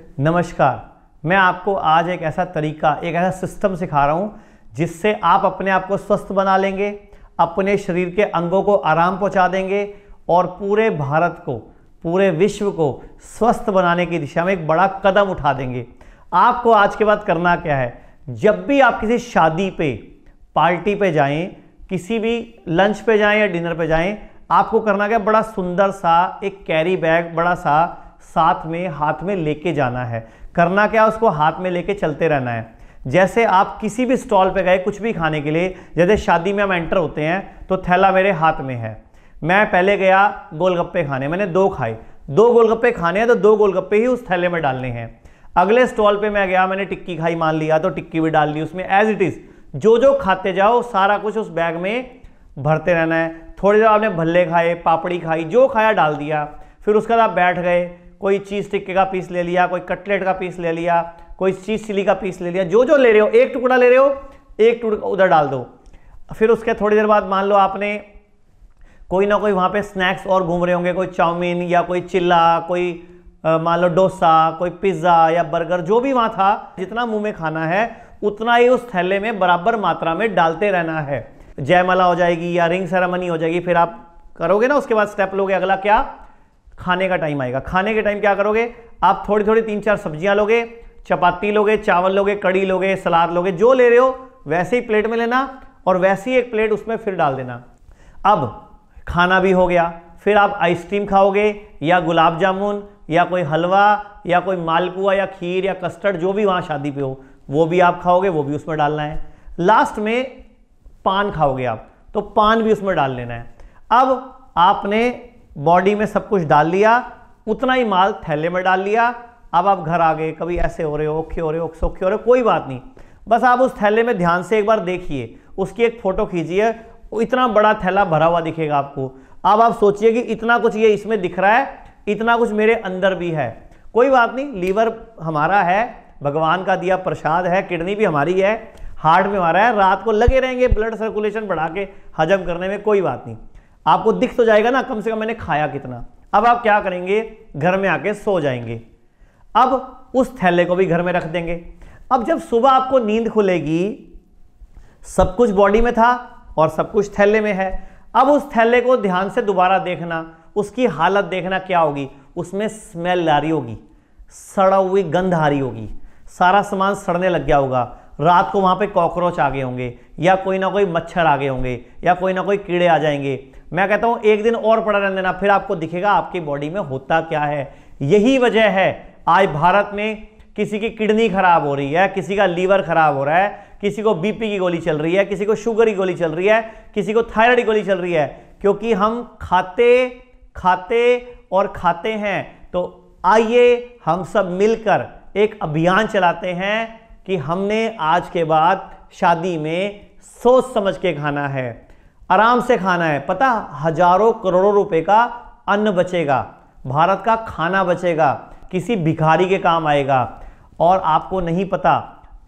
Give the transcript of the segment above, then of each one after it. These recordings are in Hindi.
नमस्कार, मैं आपको आज एक ऐसा तरीका, एक ऐसा सिस्टम सिखा रहा हूँ, जिससे आप अपने आप को स्वस्थ बना लेंगे, अपने शरीर के अंगों को आराम पहुँचा देंगे और पूरे भारत को, पूरे विश्व को स्वस्थ बनाने की दिशा में एक बड़ा कदम उठा देंगे। आपको आज के बाद करना क्या है? जब भी आप किसी शादी पे, पार्टी पे जाएँ, किसी भी लंच पे जाएँ या डिनर पे जाएँ, आपको करना क्या बड़ा सुंदर सा एक कैरी बैग, बड़ा सा साथ में, हाथ में लेके जाना है। करना क्या उसको हाथ में लेके चलते रहना है। जैसे आप किसी भी स्टॉल पे गए कुछ भी खाने के लिए, जैसे शादी में हम एंटर होते हैं तो थैला मेरे हाथ में है। मैं पहले गया गोलगप्पे खाने, मैंने दो खाए। दो गोलगप्पे खाने हैं तो दो गोलगप्पे ही उस थैले में डालने हैं। अगले स्टॉल पे मैं गया, मैंने टिक्की खाई मान लिया तो टिक्की भी डाल ली उसमें एज इट इज़ जो जो खाते जाओ, सारा कुछ उस बैग में भरते रहना है। थोड़ी देर आपने भल्ले खाए, पापड़ी खाई, जो खाया डाल दिया। फिर उसके बाद आप बैठ गए कोई चीज़ टिक्के का पीस ले लिया, कोई कटलेट का पीस ले लिया, कोई चीज़ चिली का पीस ले लिया जो जो ले रहे हो, एक टुकड़ा ले रहे हो, एक टुकड़ा उधर डाल दो। फिर उसके थोड़ी देर बाद मान लो आपने कोई ना कोई वहाँ पे स्नैक्स और घूम रहे होंगे, कोई चाउमीन या कोई चिल्ला, कोई मान लो डोसा, कोई पिज़्ज़ा या बर्गर, जो भी वहाँ था, जितना मुँह में खाना है, उतना ही उस थैले में बराबर मात्रा में डालते रहना है। जयमाला हो जाएगी या रिंग सेरेमनी हो जाएगी, फिर आप करोगे ना, उसके बाद स्टेप लोगे, अगला क्या? खाने का टाइम आएगा। खाने के टाइम क्या करोगे? आप थोड़ी थोड़ी तीन चार सब्ज़ियाँ लोगे, चपाती लोगे, चावल लोगे कड़ी लोगे, सलाद लोगे, जो ले रहे हो, वैसे ही प्लेट में लेना और वैसे ही एक प्लेट उसमें फिर डाल देना। अब खाना भी हो गया। फिर आप आइसक्रीम खाओगे या गुलाब जामुन या कोई हलवा या कोई मालपुआ या खीर या कस्टर्ड जो भी वहाँ शादी पे हो, वो भी आप खाओगे, वो भी उसमें डालना है। लास्ट में पान खाओगे आप तो पान भी उसमें डाल लेना है। अब आपने बॉडी में सब कुछ डाल लिया, उतना ही माल थैले में डाल लिया। अब आप घर आ गए, कभी ऐसे हो रहे हो औखे हो रहे हो सौखे हो रहे हो, कोई बात नहीं। बस आप उस थैले में ध्यान से एक बार देखिए, उसकी एक फ़ोटो खींचिए, इतना बड़ा थैला भरा हुआ दिखेगा आपको। अब आप सोचिए कि इतना कुछ ये इसमें दिख रहा है, इतना कुछ मेरे अंदर भी है। कोई बात नहीं, लीवर हमारा है, भगवान का दिया प्रसाद है, किडनी भी हमारी है, हार्ट में हमारा है, रात को लगे रहेंगे, ब्लड सर्कुलेशन बढ़ा के हजम करने में कोई बात नहीं। आपको दिख तो जाएगा ना, कम से कम मैंने खाया कितना। अब आप क्या करेंगे? घर में आके सो जाएँगे। अब उस थैले को भी घर में रख देंगे। अब जब सुबह आपको नींद खुलेगी, सब कुछ बॉडी में था और सब कुछ थैले में है। अब उस थैले को ध्यान से दोबारा देखना, उसकी हालत देखना क्या होगी? उसमें स्मेल आ रही होगी। सड़ा हुई गंध आ रही होगी। सारा सामान सड़ने लग गया होगा। रात को वहाँ पे कॉकरोच आ गए होंगे, या कोई ना कोई मच्छर आ गए होंगे, या कोई ना कोई कीड़े आ जाएँगे। मैं कहता हूँ, एक दिन और पड़ा रहने देना, फिर आपको दिखेगा आपकी बॉडी में होता क्या है। यही वजह है, आज भारत में किसी की किडनी खराब हो रही है, किसी का लीवर खराब हो रहा है, किसी को बीपी की गोली चल रही है, किसी को शुगर की गोली चल रही है, किसी को थायराइड की गोली चल रही है, क्योंकि हम खाते खाते और खाते हैं। तो आइए हम सब मिलकर एक अभियान चलाते हैं कि हमने आज के बाद शादी में सोच समझ के खाना है, आराम से खाना है। पता, हज़ारों करोड़ों रुपए का अन्न बचेगा, भारत का खाना बचेगा, किसी भिखारी के काम आएगा। और आपको नहीं पता,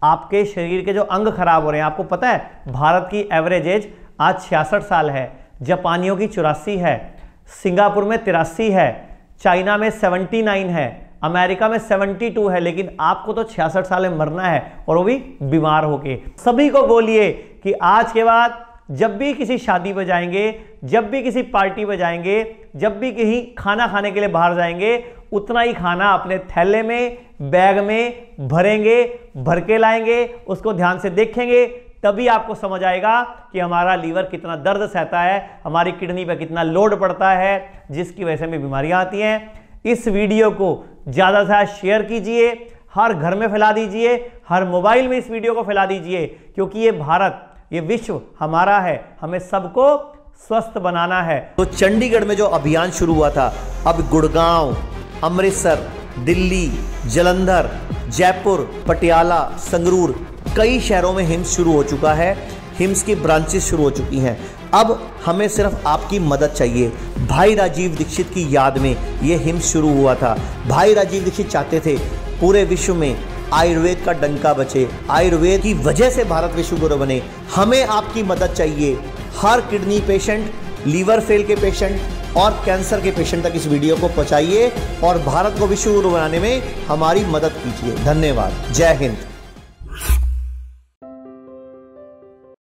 आपके शरीर के जो अंग खराब हो रहे हैं, आपको पता है, भारत की एवरेज एज आज छियासठ साल है, जापानियों की चौरासी है, सिंगापुर में तिरासी है, चाइना में सेवेंटी नाइन है अमेरिका में 72 है, लेकिन आपको तो छियासठ साल में मरना है और वो भी बीमार होके। सभी को बोलिए कि आज के बाद जब भी किसी शादी पर जाएँगे, जब भी किसी पार्टी पर जाएँगे, जब भी कहीं खाना खाने के लिए बाहर जाएँगे, उतना ही खाना अपने थैले में, बैग में भरेंगे, भर के लाएँगे, उसको ध्यान से देखेंगे, तभी आपको समझ आएगा कि हमारा लीवर कितना दर्द सहता है, हमारी किडनी पर कितना लोड पड़ता है, जिसकी वजह से हमें बीमारियाँ आती हैं। इस वीडियो को ज़्यादा से ज़्यादा शेयर कीजिए, हर घर में फैला दीजिए, हर मोबाइल में इस वीडियो को फैला दीजिए, क्योंकि ये भारत, ये विश्व हमारा है, हमें सबको स्वस्थ बनाना है। तो चंडीगढ़ में जो अभियान शुरू हुआ था, अब गुड़गांव, अमृतसर, दिल्ली, जलंधर, जयपुर, पटियाला, संगरूर, कई शहरों में हिम्स शुरू हो चुका है। हिम्स की ब्रांचेस शुरू हो चुकी हैं। अब हमें सिर्फ़ आपकी मदद चाहिए। भाई राजीव दीक्षित की याद में ये हिम्स शुरू हुआ था। भाई राजीव दीक्षित चाहते थे, पूरे विश्व में आयुर्वेद का डंका बचे। आयुर्वेद की वजह से भारत विश्व गुरु बने। हमें आपकी मदद चाहिए। हर किडनी पेशेंट लीवर फेल के पेशेंट और कैंसर के पेशेंट तक इस वीडियो को पहुंचाइए और भारत को विश्व गुरु बनाने में हमारी मदद कीजिए। धन्यवाद। जय हिंद।